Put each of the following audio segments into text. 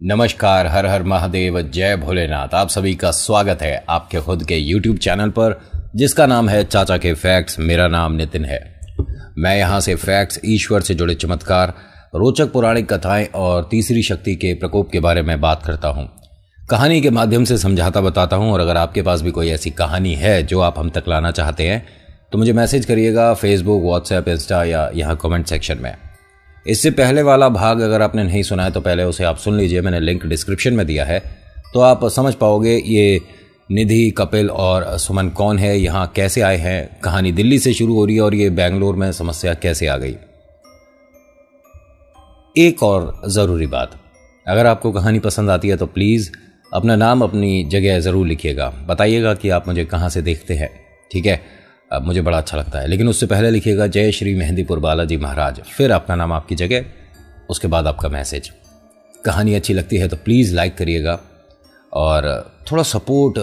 नमस्कार, हर हर महादेव, जय भोलेनाथ। आप सभी का स्वागत है आपके खुद के यूट्यूब चैनल पर, जिसका नाम है चाचा के फैक्ट्स। मेरा नाम नितिन है। मैं यहाँ से फैक्ट्स ईश्वर से जुड़े चमत्कार, रोचक पौराणिक कथाएँ और तीसरी शक्ति के प्रकोप के बारे में बात करता हूँ। कहानी के माध्यम से समझाता बताता हूँ, और अगर आपके पास भी कोई ऐसी कहानी है जो आप हम तक लाना चाहते हैं तो मुझे मैसेज करिएगा फेसबुक व्हाट्सएप इंस्टा या यहाँ कमेंट सेक्शन में। इससे पहले वाला भाग अगर आपने नहीं सुना है तो पहले उसे आप सुन लीजिए। मैंने लिंक डिस्क्रिप्शन में दिया है। तो आप समझ पाओगे ये निधि, कपिल और सुमन कौन है, यहाँ कैसे आए हैं, कहानी दिल्ली से शुरू हो रही है और ये बेंगलोर में समस्या कैसे आ गई। एक और ज़रूरी बात, अगर आपको कहानी पसंद आती है तो प्लीज़ अपना नाम अपनी जगह ज़रूर लिखिएगा। बताइएगा कि आप मुझे कहाँ से देखते हैं, ठीक है? अब मुझे बड़ा अच्छा लगता है। लेकिन उससे पहले लिखिएगा, जय श्री मेहंदीपुर बालाजी महाराज। फिर आपका नाम आपकी जगह, उसके बाद आपका मैसेज। कहानी अच्छी लगती है तो प्लीज़ लाइक करिएगा और थोड़ा सपोर्ट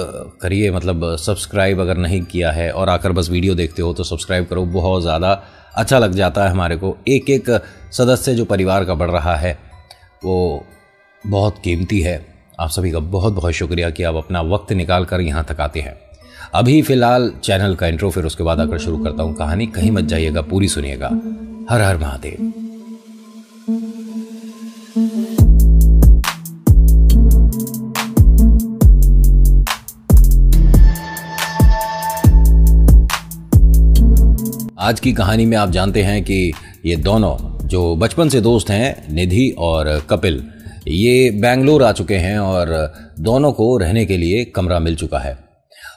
करिए मतलब सब्सक्राइब अगर नहीं किया है और आकर बस वीडियो देखते हो तो सब्सक्राइब करो, बहुत ज़्यादा अच्छा लग जाता है हमारे को। एक एक सदस्य जो परिवार का बढ़ रहा है, वो बहुत कीमती है। आप सभी का बहुत बहुत शुक्रिया कि आप अपना वक्त निकाल कर यहाँ तक आते हैं। अभी फ़िलहाल चैनल का इंट्रो, फिर उसके बाद आकर शुरू करता हूँ कहानी। कहीं मत जाइएगा, पूरी सुनिएगा। हर हर महादेव। आज की कहानी में आप जानते हैं कि ये दोनों, जो बचपन से दोस्त हैं, निधि और कपिल, ये बेंगलोर आ चुके हैं और दोनों को रहने के लिए कमरा मिल चुका है।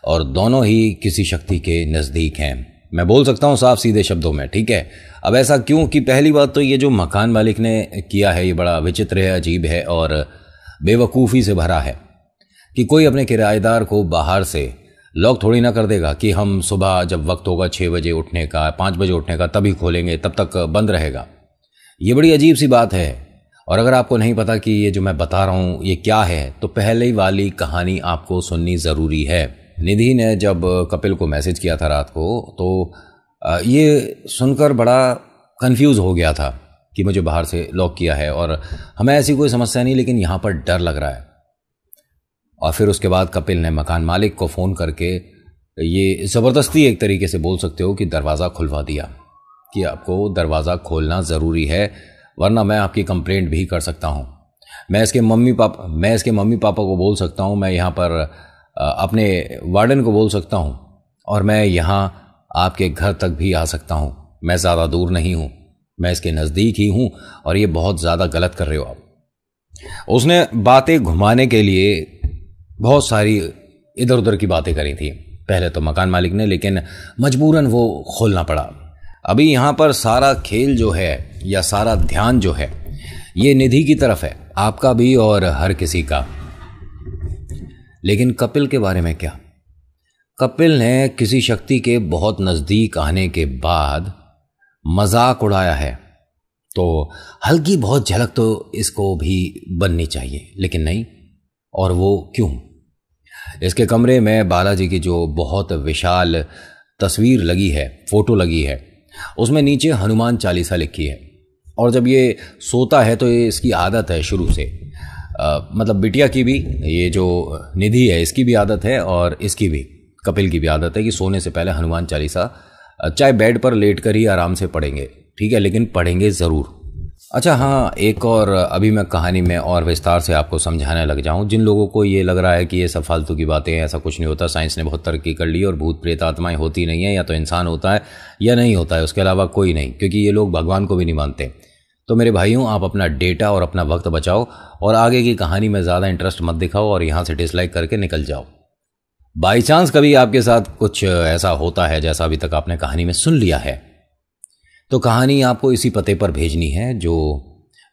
और दोनों ही किसी शक्ति के नज़दीक हैं। मैं बोल सकता हूँ साफ़ सीधे शब्दों में, ठीक है? अब ऐसा क्यों कि पहली बात तो ये जो मकान मालिक ने किया है, ये बड़ा विचित्र है, अजीब है और बेवकूफ़ी से भरा है कि कोई अपने किराएदार को बाहर से लॉक थोड़ी ना कर देगा कि हम सुबह जब वक्त होगा छः बजे उठने का, पाँच बजे उठने का, तभी खोलेंगे, तब तक बंद रहेगा। ये बड़ी अजीब सी बात है और अगर आपको नहीं पता कि ये जो मैं बता रहा हूँ, ये क्या है तो पहले वाली कहानी आपको सुननी ज़रूरी है। निधि ने जब कपिल को मैसेज किया था रात को तो ये सुनकर बड़ा कंफ्यूज हो गया था कि मुझे बाहर से लॉक किया है और हमें ऐसी कोई समस्या नहीं, लेकिन यहाँ पर डर लग रहा है। और फिर उसके बाद कपिल ने मकान मालिक को फ़ोन करके ये ज़बरदस्ती एक तरीके से बोल सकते हो कि दरवाज़ा खुलवा दिया, कि आपको दरवाज़ा खोलना ज़रूरी है, वरना मैं आपकी कंप्लेंट भी कर सकता हूँ। मैं इसके मम्मी पापा, मैं इसके मम्मी पापा को बोल सकता हूँ, मैं यहाँ पर अपने वार्डन को बोल सकता हूँ और मैं यहाँ आपके घर तक भी आ सकता हूँ। मैं ज़्यादा दूर नहीं हूँ। मैं इसके नज़दीक ही हूँ और ये बहुत ज़्यादा गलत कर रहे हो आप। उसने बातें घुमाने के लिए बहुत सारी इधर उधर की बातें करी थी। पहले तो मकान मालिक ने, लेकिन मजबूरन वो खोलना पड़ा। अभी यहाँ पर सारा खेल जो है या सारा ध्यान जो है, ये निधि की तरफ़ है, आपका भी और हर किसी का। लेकिन कपिल के बारे में क्या? कपिल ने किसी शक्ति के बहुत नज़दीक आने के बाद मज़ाक उड़ाया है। तो हल्की बहुत झलक तो इसको भी बननी चाहिए, लेकिन नहीं। और वो क्यों? इसके कमरे में बालाजी की जो बहुत विशाल तस्वीर लगी है, फ़ोटो लगी है, उसमें नीचे हनुमान चालीसा लिखी है। और जब ये सोता है तो ये इसकी आदत है शुरू से। मतलब बिटिया की भी, ये जो निधि है, इसकी भी आदत है और इसकी भी, कपिल की भी आदत है कि सोने से पहले हनुमान चालीसा चाहे बेड पर लेट कर ही आराम से पढ़ेंगे, ठीक है, लेकिन पढ़ेंगे ज़रूर। अच्छा हाँ एक और अभी मैं कहानी में और विस्तार से आपको समझाने लग जाऊँ। जिन लोगों को ये लग रहा है कि ये सब फालतू की बातें हैं, ऐसा कुछ नहीं होता, साइंस ने बहुत तरक्की कर ली और भूत प्रेत आत्माएँ होती नहीं है, या तो इंसान होता है या नहीं होता है, उसके अलावा कोई नहीं, क्योंकि ये लोग भगवान को भी नहीं मानते। तो मेरे भाइयों, आप अपना डेटा और अपना वक्त बचाओ और आगे की कहानी में ज़्यादा इंटरेस्ट मत दिखाओ और यहाँ से डिसलाइक करके निकल जाओ। बाई चांस कभी आपके साथ कुछ ऐसा होता है जैसा अभी तक आपने कहानी में सुन लिया है। तो कहानी आपको इसी पते पर भेजनी है जो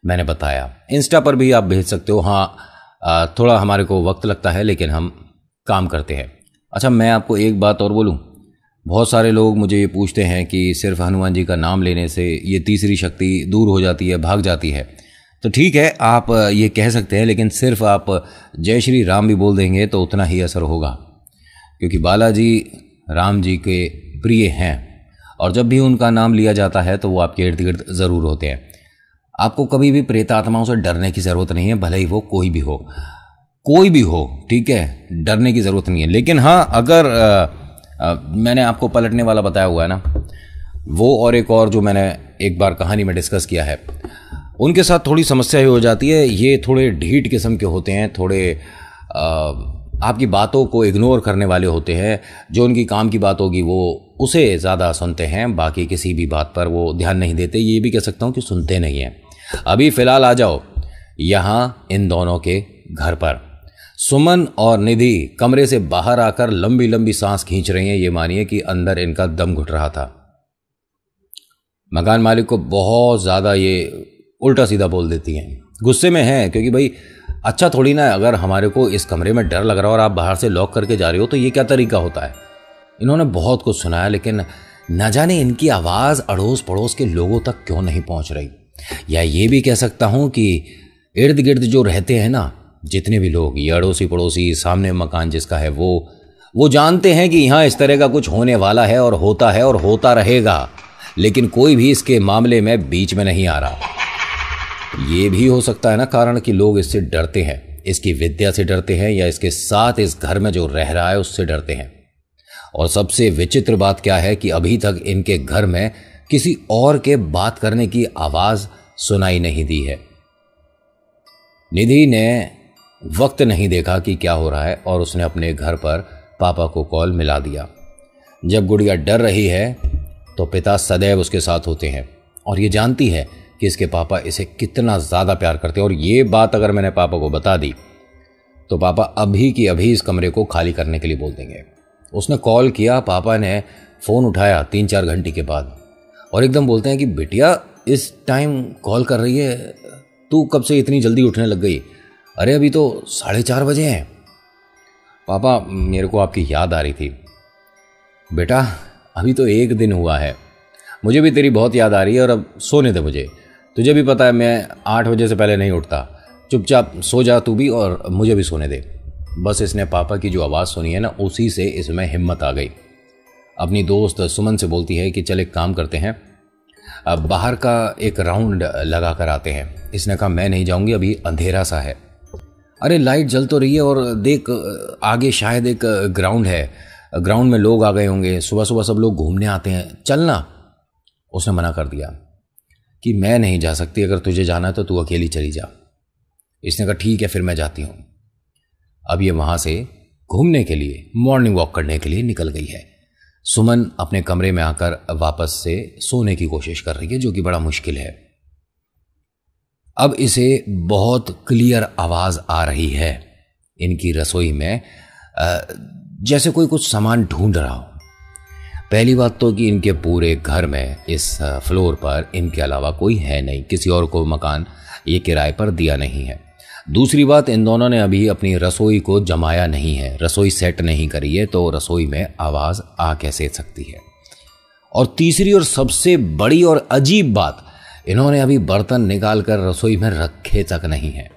मैंने बताया। इंस्टा पर भी आप भेज सकते हो। हाँ थोड़ा हमारे को वक्त लगता है, लेकिन हम काम करते हैं। अच्छा मैं आपको एक बात और बोलूँ? बहुत सारे लोग मुझे ये पूछते हैं कि सिर्फ़ हनुमान जी का नाम लेने से ये तीसरी शक्ति दूर हो जाती है भाग जाती है। तो ठीक है आप ये कह सकते हैं लेकिन सिर्फ़ आप जय श्री राम भी बोल देंगे तो उतना ही असर होगा। क्योंकि बालाजी राम जी के प्रिय हैं और जब भी उनका नाम लिया जाता है तो वो आपके इर्द गिर्द ज़रूर होते हैं। आपको कभी भी प्रेत आत्माओं से डरने की ज़रूरत नहीं है भले ही वो कोई भी हो। कोई भी हो ठीक है डरने की ज़रूरत नहीं है। लेकिन हाँ अगर आ, आ, मैंने आपको पलटने वाला बताया हुआ है ना? वो और एक और जो मैंने एक बार कहानी में डिस्कस किया है उनके साथ थोड़ी समस्या ही हो जाती है ये थोड़े ढीठ किस्म के होते हैं थोड़े आ, आपकी बातों को इग्नोर करने वाले होते हैं जो उनकी काम की बात होगी वो उसे ज़्यादा सुनते हैं बाकी किसी भी बात पर वो ध्यान नहीं देते ये भी कह सकता हूँ कि सुनते नहीं हैं। अभी फ़िलहाल आ जाओ यहाँ इन दोनों के घर पर। सुमन और निधि कमरे से बाहर आकर लंबी लंबी सांस खींच रही हैं। ये मानिए कि अंदर इनका दम घुट रहा था। मकान मालिक को बहुत ज़्यादा ये उल्टा सीधा बोल देती हैं। गुस्से में हैं, क्योंकि भाई अच्छा थोड़ी ना अगर हमारे को इस कमरे में डर लग रहा है और आप बाहर से लॉक करके जा रहे हो तो ये क्या तरीका होता है? इन्होंने बहुत कुछ सुनाया लेकिन न जाने इनकी आवाज़ अड़ोस पड़ोस के लोगों तक क्यों नहीं पहुँच रही। या ये भी कह सकता हूँ कि इर्द गिर्द जो रहते हैं ना जितने भी लोग, ये अड़ोसी पड़ोसी सामने मकान जिसका है वो वो जानते हैं कि यहाँ इस तरह का कुछ होने वाला है और होता है और होता रहेगा, लेकिन कोई भी इसके मामले में बीच में नहीं आ रहा। ये भी हो सकता है ना कारण कि लोग इससे डरते हैं, इसकी विद्या से डरते हैं या इसके साथ इस घर में जो रह रहा है उससे डरते हैं। और सबसे विचित्र बात क्या है कि अभी तक इनके घर में किसी और के बात करने की आवाज़ सुनाई नहीं दी है। निधि ने वक्त नहीं देखा कि क्या हो रहा है और उसने अपने घर पर पापा को कॉल मिला दिया। जब गुड़िया डर रही है तो पिता सदैव उसके साथ होते हैं और ये जानती है कि इसके पापा इसे कितना ज़्यादा प्यार करते हैं। और ये बात अगर मैंने पापा को बता दी तो पापा अभी की अभी इस कमरे को खाली करने के लिए बोल देंगे। उसने कॉल किया, पापा ने फ़ोन उठाया तीन चार घंटे के बाद और एकदम बोलते हैं कि, बिटिया, इस टाइम कॉल कर रही है, तू कब से इतनी जल्दी उठने लग गई? अरे, अभी तो साढ़े चार बजे हैं। पापा, मेरे को आपकी याद आ रही थी। बेटा, अभी तो एक दिन हुआ है। मुझे भी तेरी बहुत याद आ रही है और अब सोने दे मुझे। तुझे भी पता है, मैं आठ बजे से पहले नहीं उठता। चुपचाप सो जा तू भी और मुझे भी सोने दे। बस इसने पापा की जो आवाज़ सुनी है ना, उसी से इसमें हिम्मत आ गई। अपनी दोस्त सुमन से बोलती है कि चल एक काम करते हैं। अब बाहर का एक राउंड लगा कर आते हैं। इसने कहा, मैं नहीं जाऊँगी, अभी अंधेरा सा है। अरे लाइट जल तो रही है और देख, आगे शायद एक ग्राउंड है। ग्राउंड में लोग आ गए होंगे। सुबह सुबह सब लोग घूमने आते हैं। चलना उसने मना कर दिया कि मैं नहीं जा सकती। अगर तुझे जाना है तो तू अकेली चली जा। इसने कहा, ठीक है, फिर मैं जाती हूँ। अब ये वहाँ से घूमने के लिए मॉर्निंग वॉक करने के लिए निकल गई है। सुमन अपने कमरे में आकर वापस से सोने की कोशिश कर रही है, जो कि बड़ा मुश्किल है। अब इसे बहुत क्लियर आवाज़ आ रही है इनकी रसोई में। जैसे कोई कुछ सामान ढूंढ रहा हो। पहली बात तो कि इनके पूरे घर में इस फ्लोर पर इनके अलावा कोई है नहीं। किसी और को मकान ये किराए पर दिया नहीं है। दूसरी बात, इन दोनों ने अभी अपनी रसोई को जमाया नहीं है। रसोई सेट नहीं करी है तो रसोई में आवाज़ आ कैसे सकती है? और तीसरी और सबसे बड़ी और अजीब बात इन्होंने अभी बर्तन निकाल कर रसोई में रखे तक नहीं है।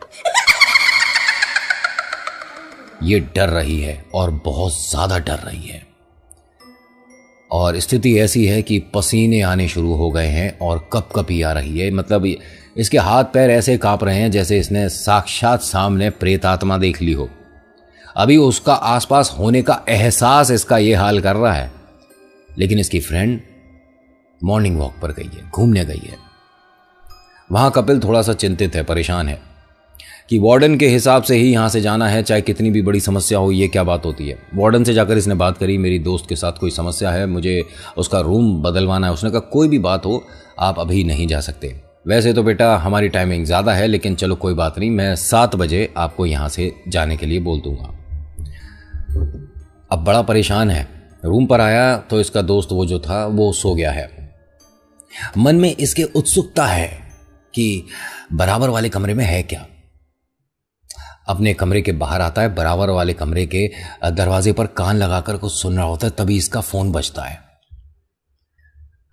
ये डर रही है और बहुत ज़्यादा डर रही है। और स्थिति ऐसी है कि पसीने आने शुरू हो गए हैं और कप कपी आ रही है। मतलब इसके हाथ पैर ऐसे काँप रहे हैं जैसे इसने साक्षात सामने प्रेतात्मा देख ली हो। अभी उसका आसपास होने का एहसास इसका ये हाल कर रहा है। लेकिन इसकी फ्रेंड मॉर्निंग वॉक पर गई है, घूमने गई है। वहाँ कपिल थोड़ा सा चिंतित है, परेशान है कि वार्डन के हिसाब से ही यहाँ से जाना है, चाहे कितनी भी बड़ी समस्या हो, ये क्या बात होती है? वार्डन से जाकर इसने बात करी, मेरी दोस्त के साथ कोई समस्या है, मुझे उसका रूम बदलवाना है, उसने कहा, कोई भी बात हो, आप अभी नहीं जा सकते। वैसे तो बेटा, हमारी टाइमिंग ज़्यादा है, लेकिन चलो कोई बात नहीं, मैं सात बजे आपको यहाँ से जाने के लिए बोल दूँगा। अब बड़ा परेशान है। रूम पर आया तो इसका दोस्त वो जो था, वो सो गया है। मन में इसके उत्सुकता है। कि बराबर वाले कमरे में है क्या? अपने कमरे के बाहर आता है, बराबर वाले कमरे के दरवाजे पर कान लगाकर कुछ सुन रहा होता है, तभी इसका फ़ोन बजता है।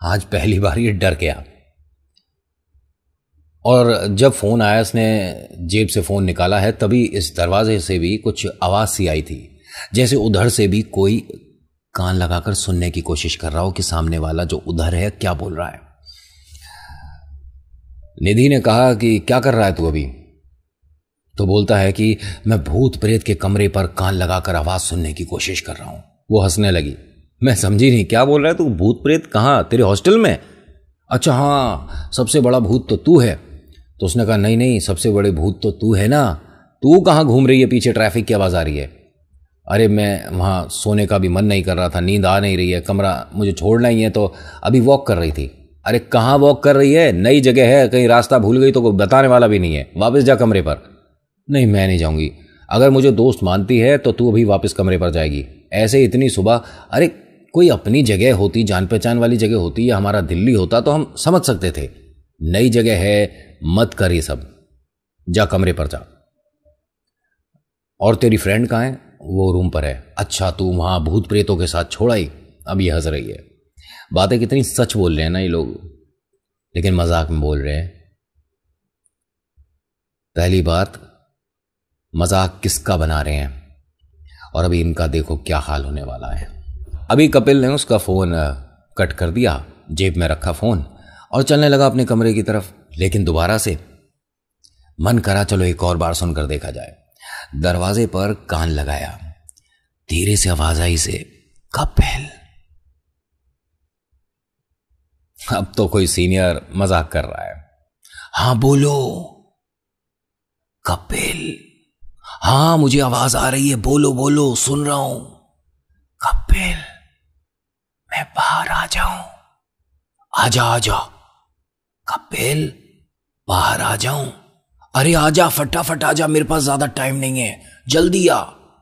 आज पहली बार ये डर गया। और जब फ़ोन आया, उसने जेब से फ़ोन निकाला है, तभी इस दरवाजे से भी कुछ आवाज़ सी आई थी। जैसे उधर से भी कोई कान लगाकर सुनने की कोशिश कर रहा हो कि सामने वाला जो उधर है, क्या बोल रहा है। निधि ने कहा कि क्या कर रहा है तू अभी? तो बोलता है कि मैं भूत प्रेत के कमरे पर कान लगाकर आवाज़ सुनने की कोशिश कर रहा हूँ। वो हंसने लगी। मैं समझी नहीं, क्या बोल रहा है तू? भूत प्रेत कहाँ? तेरे हॉस्टल में? अच्छा हाँ सबसे बड़ा भूत तो तू है। तो उसने कहा, नहीं नहीं, सबसे बड़े भूत तो तू है ना। तू कहाँ घूम रही है? पीछे ट्रैफ़िक की आवाज़ आ रही है। अरे, मैं वहाँ सोने का भी मन नहीं कर रहा था, नींद आ नहीं रही है, कमरा मुझे छोड़ना ही है तो अभी वॉक कर रही थी। अरे कहाँ वॉक कर रही है? नई जगह है, कहीं रास्ता भूल गई तो कोई बताने वाला भी नहीं है। वापस जा कमरे पर। नहीं, मैं नहीं जाऊँगी। अगर मुझे दोस्त मानती है तो तू अभी वापस कमरे पर जाएगी। ऐसे इतनी सुबह, अरे कोई अपनी जगह होती जान पहचान वाली जगह होती या हमारा दिल्ली होता तो हम समझ सकते थे। नई जगह है, मत कर ये सब। जा कमरे पर जा। और तेरी फ्रेंड कहाँ है? वो रूम पर है। अच्छा तू वहाँ भूत प्रेतों के साथ छोड़ाई। अब ये हंस रही है। बातें कितनी सच बोल रहे हैं ना ये लोग, लेकिन मज़ाक में बोल रहे हैं। पहली बात, मज़ाक किसका बना रहे हैं? और अभी इनका देखो क्या हाल होने वाला है। अभी कपिल ने उसका फ़ोन कट कर दिया, जेब में रखा फ़ोन, और चलने लगा अपने कमरे की तरफ़, लेकिन दोबारा से, मन करा चलो एक और बार सुनकर देखा जाए। दरवाजे पर कान लगाया। धीरे से आवाज़ आई से कपिल। अब तो कोई सीनियर मज़ाक कर रहा है। हाँ, बोलो। कपिल। हाँ, मुझे आवाज़ आ रही है। बोलो बोलो, सुन रहा हूँ। कपिल, मैं बाहर आ जाऊँ। आजा आजा। कपिल, बाहर आ जाऊँ। अरे, आजा, फटाफट आजा। मेरे पास ज़्यादा टाइम नहीं है। जल्दी आ।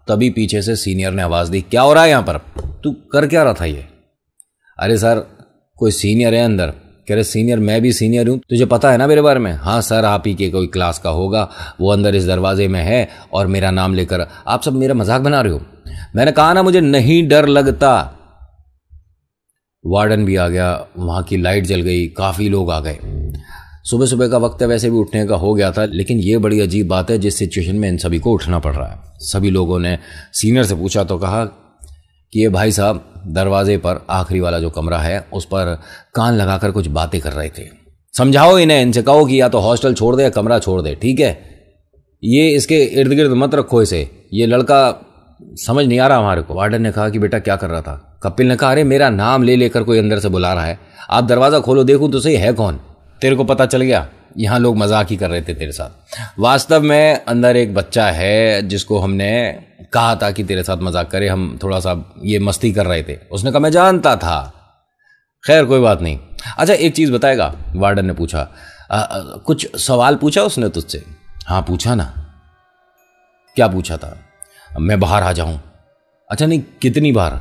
तभी पीछे से सीनियर ने आवाज़ दी। क्या हो रहा है यहाँ पर? तू कर क्या रहा था ये? अरे सर कोई सीनियर है अंदर, कह रहे सीनियर मैं भी सीनियर हूँ, तुझे पता है ना मेरे बारे में? हाँ सर, आप ही के कोई क्लास का होगा, वो अंदर इस दरवाजे में है और मेरा नाम लेकर आप सब मेरा मज़ाक बना रहे हो। मैंने कहा, ना, मुझे नहीं डर लगता। वार्डन भी आ गया, वहाँ की लाइट जल गई, काफ़ी लोग आ गए। सुबह सुबह का वक्त है, वैसे भी उठने का हो गया था, लेकिन ये बड़ी अजीब बात है, जिस सिचुएशन में इन सभी को उठना पड़ रहा है। सभी लोगों ने सीनियर से पूछा तो कहा कि ये भाई साहब दरवाजे पर आखिरी वाला जो कमरा है, उस पर कान लगाकर कुछ बातें कर रहे थे। समझाओ इन्हें, इनसे कहो कि या तो हॉस्टल छोड़ दे या कमरा छोड़ दे, ठीक है? ये इसके इर्द गिर्द मत रखो इसे। ये लड़का समझ नहीं आ रहा हमारे को। वार्डन ने कहा कि बेटा क्या कर रहा था? कपिल ने कहा, अरे, मेरा नाम ले लेकर कोई अंदर से बुला रहा है। आप दरवाज़ा खोलो, देखूँ तो सही है कौन? तेरे को पता चल गया। यहाँ लोग मज़ाक ही कर रहे थे तेरे साथ। वास्तव में अंदर एक बच्चा है जिसको हमने कहा था कि तेरे साथ मज़ाक करे हम थोड़ा सा ये मस्ती कर रहे थे। उसने कहा मैं जानता था। खैर कोई बात नहीं। अच्छा एक चीज़ बताएगा वार्डन ने पूछा। आ, आ, कुछ सवाल पूछा उसने तुझसे? हाँ पूछा ना। क्या पूछा था? मैं बाहर आ जाऊँ। अच्छा नहीं कितनी बार?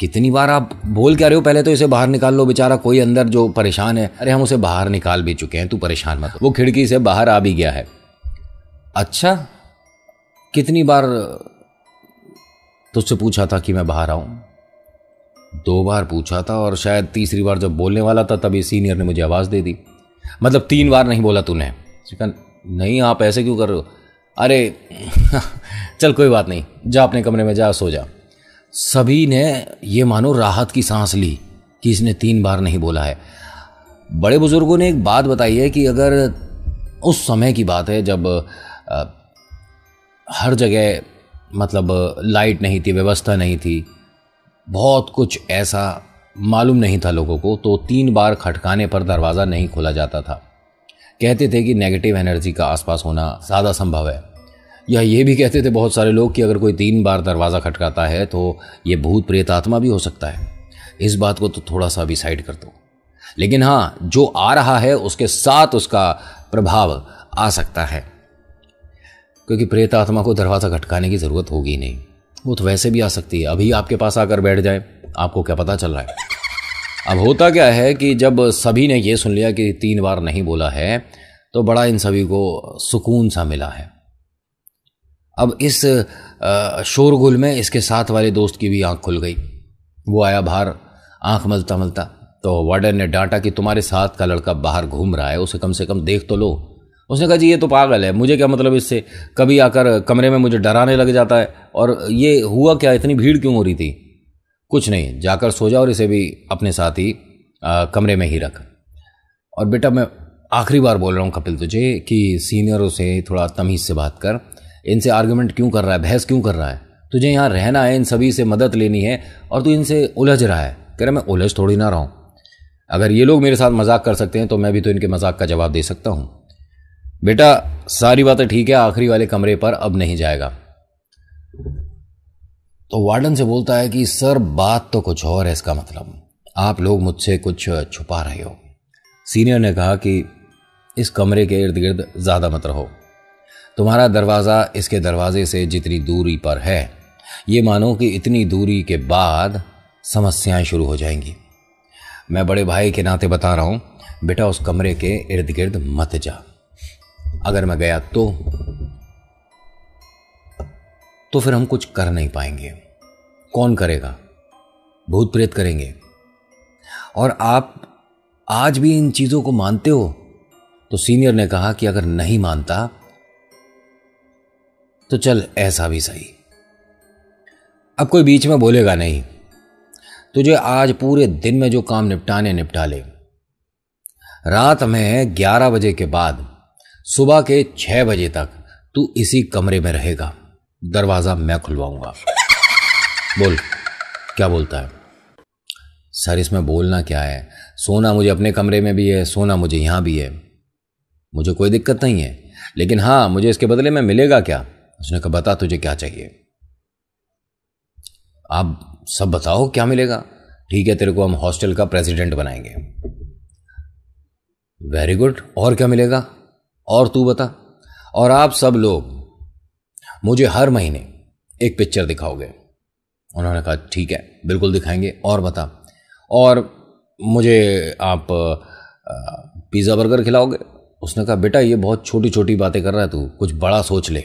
कितनी बार आप बोल क्या रहे हो? पहले तो इसे बाहर निकाल लो बेचारा कोई अंदर जो परेशान है। अरे हम उसे बाहर निकाल भी चुके हैं तू परेशान मत वो खिड़की से बाहर आ भी गया है। अच्छा कितनी बार तुझसे पूछा था कि मैं बाहर आऊँ? दो बार पूछा था और शायद तीसरी बार जब बोलने वाला था तभी सीनियर ने मुझे आवाज़ दे दी। मतलब तीन बार नहीं बोला तूने। चिकन नहीं, आप ऐसे क्यों कर रहे हो? अरे, चल, कोई बात नहीं। जा अपने कमरे में, जा, सो जा। सभी ने ये मानो राहत की सांस ली कि इसने तीन बार नहीं बोला है। बड़े बुज़ुर्गों ने एक बात बताई है कि अगर उस समय की बात है जब हर जगह मतलब लाइट नहीं थी, व्यवस्था नहीं थी। बहुत कुछ ऐसा मालूम नहीं था लोगों को तो तीन बार खटकाने पर दरवाज़ा नहीं खोला जाता था। कहते थे कि नेगेटिव एनर्जी का आसपास होना ज़्यादा संभव है। या ये भी कहते थे बहुत सारे लोग कि अगर कोई तीन बार दरवाज़ा खटकाता है तो ये भूत प्रेत आत्मा भी हो सकता है। इस बात को तो थोड़ा सा भी साइड कर दो। लेकिन हाँ जो आ रहा है, उसके साथ उसका प्रभाव आ सकता है। क्योंकि प्रेत आत्मा को दरवाज़ा खटकाने की ज़रूरत होगी नहीं। वो तो वैसे भी आ सकती है। अभी आपके पास आकर बैठ जाए। आपको क्या पता चल रहा है। अब होता क्या है कि जब सभी ने ये सुन लिया कि तीन बार नहीं बोला है तो बड़ा इन सभी को सुकून सा मिला है। अब इस शोरगुल में इसके साथ वाले दोस्त की भी आँख खुल गई। वो आया बाहर, आँख मलता मलता तो वार्डन ने डांटा कि तुम्हारे साथ का लड़का बाहर घूम रहा है, उसे कम से कम देख तो लो। उसने कहा जी ये तो पागल है। मुझे क्या मतलब इससे कभी आकर कमरे में मुझे डराने लग जाता है? और ये हुआ क्या? इतनी भीड़ क्यों हो रही थी? कुछ नहीं। जाकर सो जा और इसे भी अपने साथ ही आ, कमरे में ही रख। और बेटा मैं आखिरी बार बोल रहा हूँ कपिल तुझे कि सीनियरों से थोड़ा तमीज़ से बात कर। इनसे आर्ग्यूमेंट क्यों कर रहा है? बहस क्यों कर रहा है? तुझे यहाँ रहना है इन सभी से मदद लेनी है और तू इनसे उलझ रहा है। कह रहा मैं उलझ थोड़ी ना रहा हूँ। अगर ये लोग मेरे साथ मज़ाक कर सकते हैं तो मैं भी तो इनके मज़ाक का जवाब दे सकता हूँ। बेटा, सारी बातें ठीक है, आखिरी वाले कमरे पर अब नहीं जाएगा। तो वार्डन से बोलता है कि, सर, बात तो कुछ और है इसका मतलब। आप लोग मुझसे कुछ छुपा रहे हो। सीनियर ने कहा कि, इस कमरे के इर्द गिर्द ज़्यादा मत रहो। तुम्हारा दरवाज़ा इसके दरवाजे से जितनी दूरी पर है, ये मानो कि इतनी दूरी के बाद समस्याएँ शुरू हो जाएँगी। मैं बड़े भाई के नाते बता रहा हूँ, बेटा, उस कमरे के इर्द गिर्द मत जा। अगर मैं गया तो तो फिर हम कुछ कर नहीं पाएँगे। कौन करेगा? भूत प्रेत करेंगे। और आप आज भी इन चीज़ों को मानते हो? तो सीनियर ने कहा कि अगर नहीं मानता तो चल, ऐसा भी सही। अब कोई बीच में बोलेगा नहीं। तुझे आज पूरे दिन में जो काम निपटाने निपटा ले। रात में ग्यारह बजे के बाद सुबह के छह बजे तक तू इसी कमरे में रहेगा। दरवाज़ा मैं खुलवाऊँगा। बोल, क्या बोलता है? सर, इसमें बोलना क्या है? सोना मुझे अपने कमरे में भी है, सोना मुझे यहाँ भी है। मुझे कोई दिक्कत नहीं है। लेकिन हाँ मुझे इसके बदले में मिलेगा क्या? उसने कहा, बता तुझे क्या चाहिए। आप सब बताओ, क्या मिलेगा? ठीक है, तेरे को हम हॉस्टल का प्रेसिडेंट बनाएँगे। वेरी गुड, और क्या मिलेगा? और तू बता। और आप सब लोग मुझे हर महीने एक पिक्चर दिखाओगे। उन्होंने कहा, ठीक है, बिल्कुल दिखाएँगे, और बता। और मुझे आप पिज़्ज़ा बर्गर खिलाओगे? उसने कहा, बेटा, ये बहुत छोटी छोटी बातें कर रहा है तू, कुछ बड़ा सोच ले।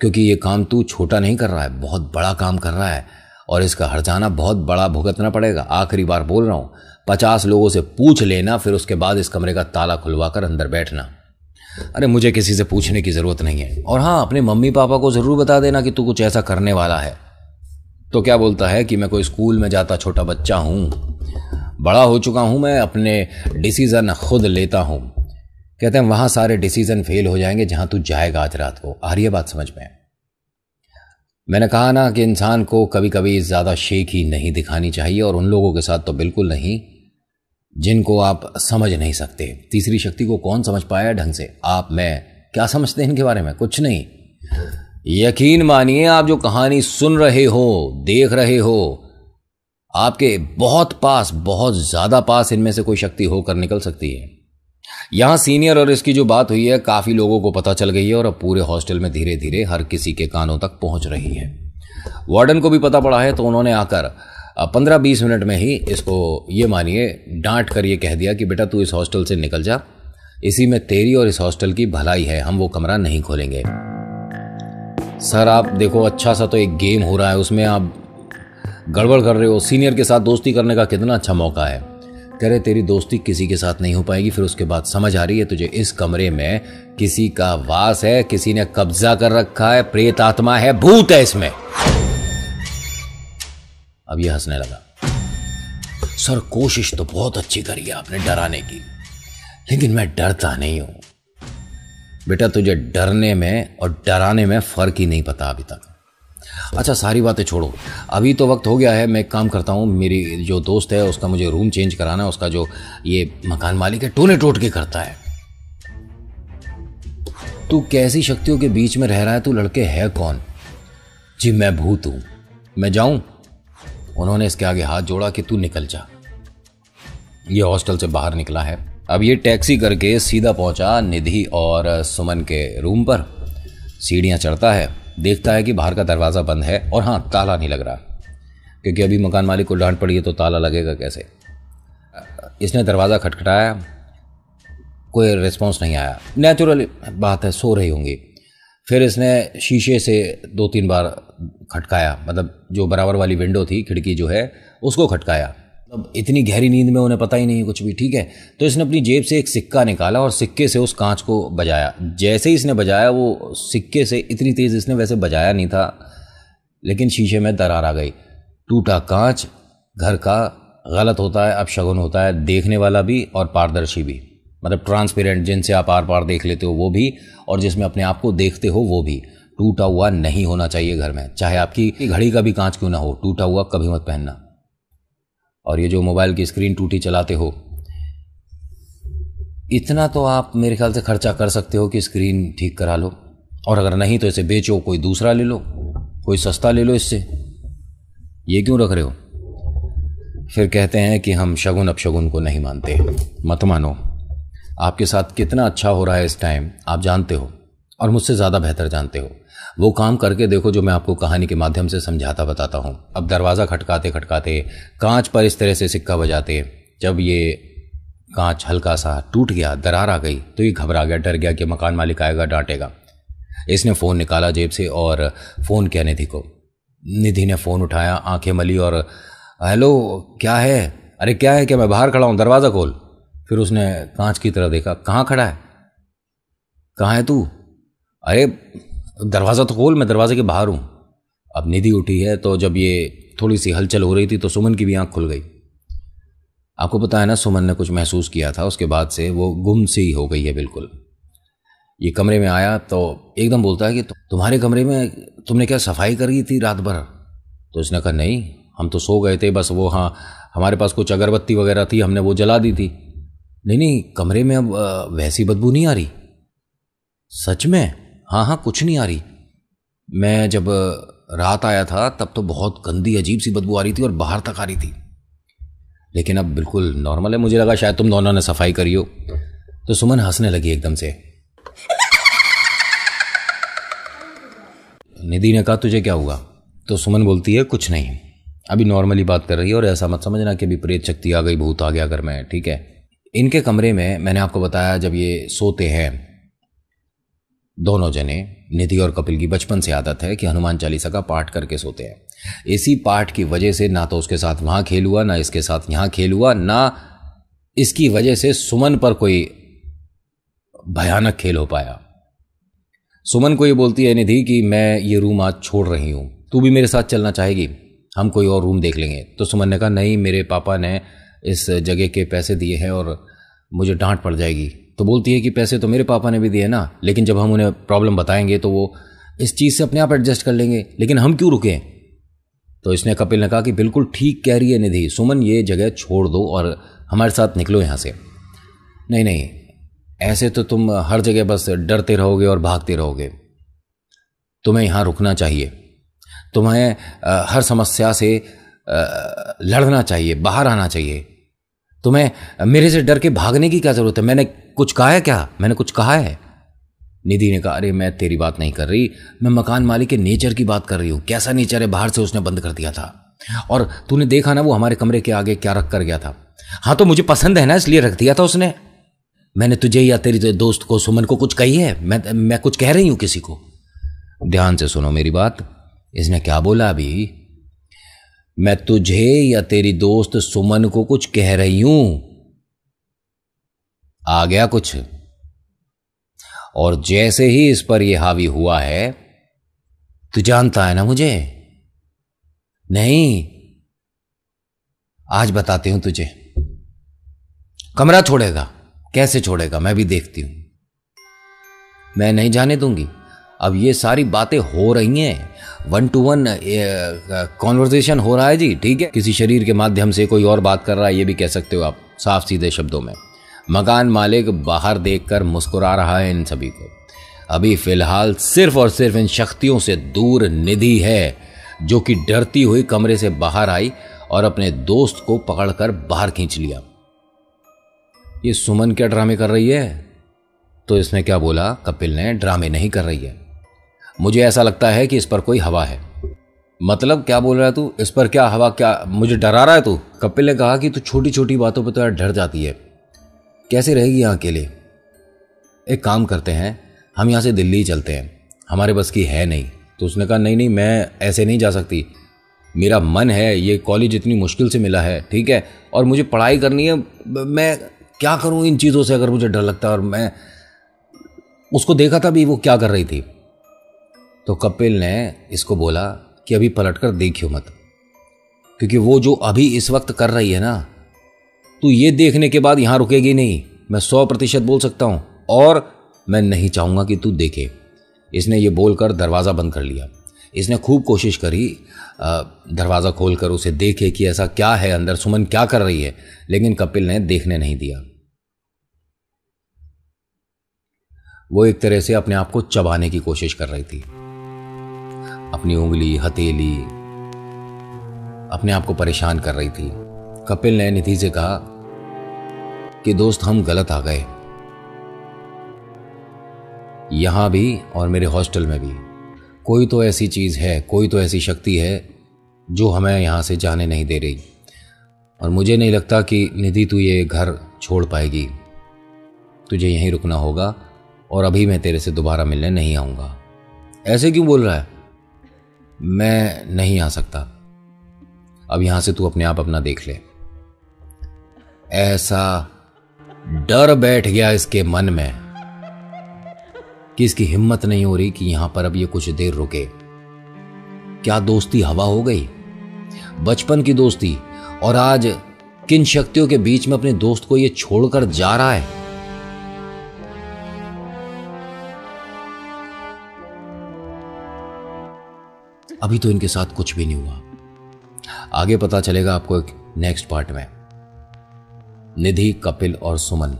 क्योंकि ये काम तू छोटा नहीं कर रहा है, बहुत बड़ा काम कर रहा है, और इसका हरजाना बहुत बड़ा भुगतना पड़ेगा। आखिरी बार बोल रहा हूँ, पचास लोगों से पूछ लेना, फिर उसके बाद इस कमरे का ताला खुलवा कर अंदर बैठना। अरे मुझे किसी से पूछने की ज़रूरत नहीं है। और हाँ अपने मम्मी पापा को ज़रूर बता देना कि तू कुछ ऐसा करने वाला है। तो क्या बोलता है कि मैं कोई स्कूल में जाता छोटा बच्चा हूँ, बड़ा हो चुका हूँ, मैं अपने डिसीज़न खुद लेता हूँ। कहते हैं, वहाँ सारे डिसीज़न फेल हो जाएँगे जहाँ तू जाएगा आज रात को। आ रही बात समझ में? मैंने कहा ना कि इंसान को कभी कभी ज़्यादा शेख ही नहीं दिखानी चाहिए, और उन लोगों के साथ तो बिल्कुल नहीं। जिनको आप समझ नहीं सकते। तीसरी शक्ति को कौन समझ पाया ढंग से? आप, मैं। क्या समझते हैं इनके बारे में? कुछ नहीं। यकीन मानिए, आप जो कहानी सुन रहे हो, देख रहे हो, आपके बहुत पास, बहुत ज़्यादा पास इनमें से कोई शक्ति होकर निकल सकती है। यहाँ सीनियर और इसकी जो बात हुई है, काफ़ी लोगों को पता चल गई है और अब पूरे हॉस्टल में धीरे धीरे हर किसी के कानों तक पहुँच रही है। वार्डन को भी पता पड़ा है तो उन्होंने आकर पंद्रह बीस मिनट में ही इसको ये मानिए, डांट कर ये कह दिया कि बेटा तू इस हॉस्टल से निकल जा। इसी में तेरी और इस हॉस्टल की भलाई है, हम वो कमरा नहीं खोलेंगे। सर, आप देखो अच्छा सा तो एक गेम हो रहा है, उसमें आप गड़बड़ कर रहे हो। सीनियर के साथ दोस्ती करने का कितना अच्छा मौका है। कह रहे, तेरी दोस्ती किसी के साथ नहीं हो पाएगी, फिर उसके बाद समझ आ रही है तुझे इस कमरे में किसी का वास है, किसी ने कब्जा कर रखा है प्रेत आत्मा है, भूत है इसमें। अब ये हंसने लगा। सर, कोशिश तो बहुत अच्छी करी है आपने डराने की, लेकिन मैं डरता नहीं हूँ। बेटा, तुझे डरने में और डराने में फ़र्क ही नहीं पता अभी तक। अच्छा सारी बातें छोड़ो। अभी तो वक्त हो गया है, मैं एक काम करता हूँ, मेरी जो दोस्त है, उसका मुझे रूम चेंज कराना है, उसका जो ये मकान मालिक है टोने टोट के करता है। तू कैसी शक्तियों के बीच में रह रहा है? तू लड़के है कौन? जी, मैं भूत हूँ। मैं जाऊँ? उन्होंने इसके आगे हाथ जोड़ा कि तू निकल जा। ये हॉस्टल से बाहर निकला है। अब ये टैक्सी करके सीधा पहुँचा निधि और सुमन के रूम पर। सीढ़ियाँ चढ़ता है, देखता है कि बाहर का दरवाज़ा बंद है और हाँ ताला नहीं लग रहा। क्योंकि अभी मकान मालिक को डांट पड़ी है तो ताला लगेगा कैसे? इसने दरवाज़ा खटखटाया, कोई रिस्पॉन्स नहीं आया। नेचुरल बात है, सो रही होंगी। फिर इसने शीशे से दो तीन बार खटकाया मतलब जो बराबर वाली विंडो थी, खिड़की जो है, उसको खटकाया। अब इतनी गहरी नींद में उन्हें पता ही नहीं कुछ भी, ठीक है? तो इसने अपनी जेब से एक सिक्का निकाला और सिक्के से उस कांच को बजाया। जैसे ही इसने बजाया, वो सिक्के से इतनी तेज़ इसने वैसे बजाया नहीं था, लेकिन शीशे में दरार आ गई। टूटा कांच, घर का, गलत होता है, अब शगुन होता है, देखने वाला भी और पारदर्शी भी। मतलब ट्रांसपेरेंट जिनसे आप आर पार देख लेते हो, वो भी, और जिसमें अपने आप को देखते हो, वो भी। टूटा हुआ नहीं होना चाहिए घर में। चाहे आपकी घड़ी का भी कांच क्यों ना हो, टूटा हुआ कभी मत पहनना। और ये जो मोबाइल की स्क्रीन टूटी चलाते हो, इतना तो आप मेरे ख्याल से खर्चा कर सकते हो कि स्क्रीन ठीक करा लो। और अगर नहीं तो इसे बेचो, कोई दूसरा ले लो, कोई सस्ता ले लो इससे। ये क्यों रख रहे हो? फिर कहते हैं कि हम शगुन अपशगुन को नहीं मानते। मत मानो। आपके साथ कितना अच्छा हो रहा है इस टाइम आप जानते हो, और मुझसे ज़्यादा बेहतर जानते हो। वो काम करके देखो जो मैं आपको कहानी के माध्यम से समझाता बताता हूँ। अब दरवाज़ा खटकाते खटकाते, कांच पर इस तरह से सिक्का बजाते, जब ये कांच हल्का सा टूट गया, दरार आ गई तो ये घबरा गया, डर गया कि मकान मालिक आएगा, डांटेगा। इसने फ़ोन निकाला जेब से और फ़ोन किया निधि को। निधि ने फ़ोन उठाया, आँखें मली और, हेलो, क्या है? अरे, क्या है? क्या मैं बाहर खड़ा हूँ? दरवाज़ा खोल। फिर उसने कांच की तरह देखा, कहाँ खड़ा है? कहाँ है तू? अरे, दरवाज़ा तो खोल, मैं दरवाजे के बाहर हूँ। अब निधि उठी है तो जब ये थोड़ी सी हलचल हो रही थी तो सुमन की भी आँख खुल गई। आपको पता है ना, सुमन ने कुछ महसूस किया था, उसके बाद से वो गुम सी हो गई है बिल्कुल। ये कमरे में आया तो एकदम बोलता है कि तुम्हारे कमरे में तुमने क्या सफ़ाई करी थी रात भर? तो उसने कहा, नहीं, हम तो सो गए थे, बस वो हाँ हमारे पास कुछ अगरबत्ती वगैरह थी, हमने वो जला दी थी। नहीं नहीं, कमरे में अब वैसी बदबू नहीं आ रही। सच में? हाँ हाँ कुछ नहीं आ रही। मैं जब रात आया था, तब तो बहुत गंदी अजीब सी बदबू आ रही थी और बाहर तक आ रही थी। लेकिन अब बिल्कुल नॉर्मल है, मुझे लगा शायद तुम दोनों ने सफ़ाई करी हो। तो सुमन हंसने लगी एकदम से। निधि ने कहा, तुझे क्या हुआ? तो सुमन बोलती है, कुछ नहीं। अभी नॉर्मली बात कर रही है और ऐसा मत समझना कि अभी प्रेत शक्ति आ गई, भूत आ गया घर में, ठीक है? इनके कमरे में मैंने आपको बताया जब ये सोते हैं, दोनों जने, निधि और कपिल की बचपन से आदत है कि हनुमान चालीसा का पाठ करके सोते हैं। इसी पाठ की वजह से ना तो उसके साथ वहाँ खेल हुआ, ना इसके साथ यहाँ खेल हुआ, ना इसकी वजह से सुमन पर कोई भयानक खेल हो पाया। सुमन को ये बोलती है, निधि, कि मैं ये रूम आज छोड़ रही हूँ। तू भी मेरे साथ चलना चाहेगी? हम कोई और रूम देख लेंगे। तो सुमन ने कहा, नहीं, मेरे पापा ने इस जगह के पैसे दिए हैं और मुझे डांट पड़ जाएगी। तो बोलती है कि पैसे तो मेरे पापा ने भी दिए ना, लेकिन जब हम उन्हें प्रॉब्लम बताएँगे तो वो इस चीज़ से अपने आप एडजस्ट कर लेंगे। लेकिन हम क्यों रुके? तो इसने कपिल ने कहा कि बिल्कुल ठीक कह रही है निधि, सुमन ये जगह छोड़ दो और हमारे साथ निकलो यहाँ से। नहीं नहीं, ऐसे तो तुम हर जगह बस डरते रहोगे और भागते रहोगे। तुम्हें यहाँ रुकना चाहिए। तुम्हें हर समस्या से लड़ना चाहिए, बाहर आना चाहिए। तुम्हें मेरे से डर के भागने की क्या ज़रूरत है? मैंने कुछ कहा है क्या? मैंने कुछ कहा है? निधि ने कहा, अरे, मैं तेरी बात नहीं कर रही। मैं मकान मालिक के नेचर की बात कर रही हूँ। कैसा नेचर है? बाहर से उसने बंद कर दिया था। और तूने देखा ना, वो हमारे कमरे के आगे क्या रख कर गया था? हाँ तो मुझे पसंद है ना, इसलिए रख दिया था उसने। मैंने तुझे या तेरी दोस्त को, सुमन को कुछ कही है? मैं मैं कुछ कह रही हूँ किसी को? ध्यान से सुनो मेरी बात। इसने क्या बोला अभी? मैं तुझे या तेरी दोस्त सुमन को कुछ कह रही हूँ। आ गया कुछ। और जैसे ही इस पर यह हावी हुआ है, तू जानता है ना मुझे? नहीं। आज बताती हूँ तुझे। कमरा छोड़ेगा। कैसे छोड़ेगा? मैं भी देखती हूँ। मैं नहीं जाने दूँगी। अब ये सारी बातें हो रही हैं। वन टू वन कॉन्वर्जेशन हो रहा है जी, ठीक है? किसी शरीर के माध्यम से कोई और बात कर रहा है, ये भी कह सकते हो आप साफ़ सीधे शब्दों में। मकान मालिक बाहर देखकर मुस्कुरा रहा है इन सभी को। अभी फ़िलहाल सिर्फ़ और सिर्फ़ इन शक्तियों से दूर निधि है, जो कि डरती हुई कमरे से बाहर आई और अपने दोस्त को पकड़कर बाहर खींच लिया। ये सुमन क्या ड्रामे कर रही है? तो इसने क्या बोला? कपिल ने ड्रामे नहीं कर रही है। मुझे ऐसा लगता है कि इस पर कोई हवा है। मतलब क्या बोल रहा है तू? इस पर क्या हवा, क्या मुझे डरा रहा है तू? कपिल ने कहा कि तू छोटी छोटी बातों पर तो यार डर जाती है। कैसे रहेगी यहाँ अकेले? एक काम करते हैं, हम यहाँ से दिल्ली चलते हैं। हमारे बस की है नहीं। तो उसने कहा, नहीं नहीं, मैं ऐसे नहीं जा सकती। मेरा मन है, ये कॉलेज इतनी मुश्किल से मिला है, ठीक है? और मुझे पढ़ाई करनी है मैं क्या करूँ इन चीज़ों से अगर मुझे डर लगता है और मैं उसको देखा था भी वो क्या कर रही थी? तो कपिल ने इसको बोला कि अभी पलट कर देखियो मत, क्योंकि वो जो अभी इस वक्त कर रही है ना, तू ये देखने के बाद यहाँ रुकेगी नहीं। मैं सौ प्रतिशत बोल सकता हूँ, और मैं नहीं चाहूँगा कि तू देखे। इसने ये बोलकर दरवाज़ा बंद कर लिया। इसने खूब कोशिश करी दरवाज़ा खोलकर उसे देखे कि ऐसा क्या है अंदर, सुमन क्या कर रही है, लेकिन कपिल ने देखने नहीं दिया। वो एक तरह से अपने आप को चबाने की कोशिश कर रही थी। अपनी उंगली, हथेली, अपने आप को परेशान कर रही थी। कपिल ने निधि से कहा कि, दोस्त, हम गलत आ गए। यहाँ भी और मेरे हॉस्टल में भी। कोई तो ऐसी चीज़ है, कोई तो ऐसी शक्ति है, जो हमें यहाँ से जाने नहीं दे रही। और मुझे नहीं लगता कि निधि, तू ये घर छोड़ पाएगी। तुझे यहीं रुकना होगा और अभी मैं तेरे से दोबारा मिलने नहीं आऊँगा। ऐसे क्यों बोल रहा है? मैं नहीं आ सकता। अब यहाँ से तू अपने आप अपना देख ले। ऐसा डर बैठ गया इसके मन में कि इसकी हिम्मत नहीं हो रही कि यहाँ पर अब ये कुछ देर रुके। क्या दोस्ती हवा हो गई? बचपन की दोस्ती। और आज किन शक्तियों के बीच में अपने दोस्त को ये छोड़कर जा रहा है? अभी तो इनके साथ कुछ भी नहीं हुआ। आगे पता चलेगा आपको एक नेक्स्ट पार्ट में। निधि, कपिल और सुमन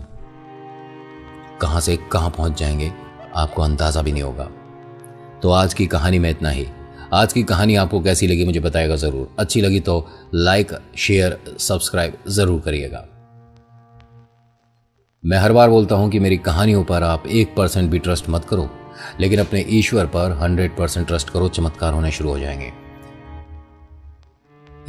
कहाँ से कहाँ पहुँच जाएँगे, आपको अंदाज़ा भी नहीं होगा। तो आज की कहानी में इतना ही। आज की कहानी आपको कैसी लगी मुझे बताएगा ज़रूर। अच्छी लगी तो लाइक शेयर सब्सक्राइब ज़रूर करिएगा। मैं हर बार बोलता हूँ कि मेरी कहानियों पर आप एक परसेंट भी ट्रस्ट मत करो। लेकिन अपने ईश्वर पर हंड्रेड परसेंट ट्रस्ट करो, चमत्कार होने शुरू हो जाएँगे।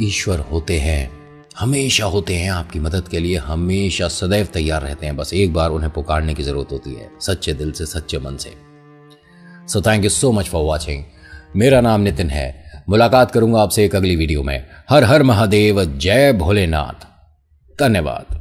ईश्वर होते हैं, हमेशा होते हैं आपकी मदद के लिए, हमेशा सदैव तैयार रहते हैं। बस एक बार उन्हें पुकारने की ज़रूरत होती है, सच्चे दिल से, सच्चे मन से। So thank you so much for watching मेरा नाम नितिन है। मुलाकात करूँगा आपसे एक अगली वीडियो में। हर हर महादेव, जय भोलेनाथ। धन्यवाद।